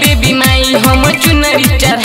DJ हम चुनरी चल